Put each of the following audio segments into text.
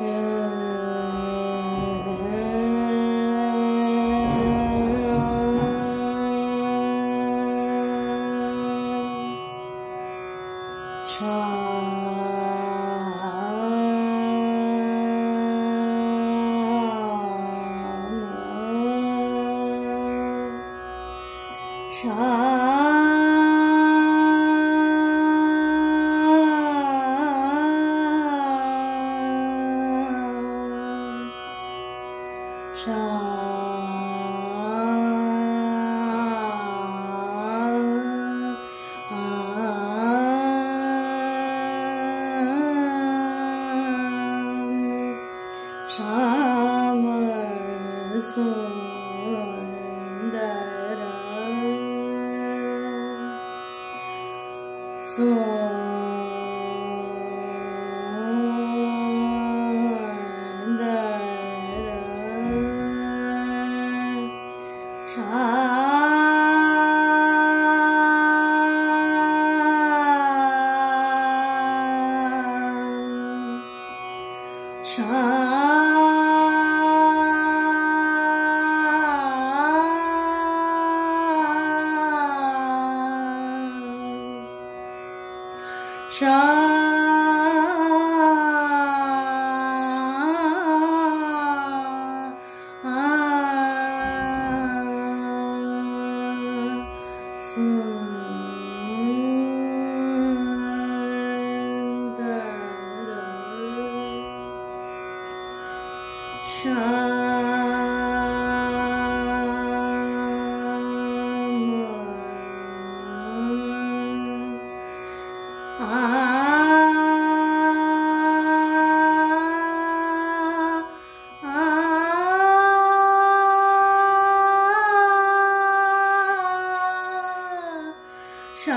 嗯唱唱上啊啊啊啊啊啊啊长长。Shine. 的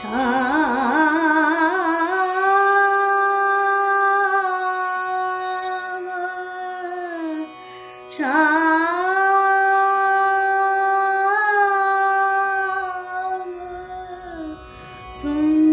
人，朝送。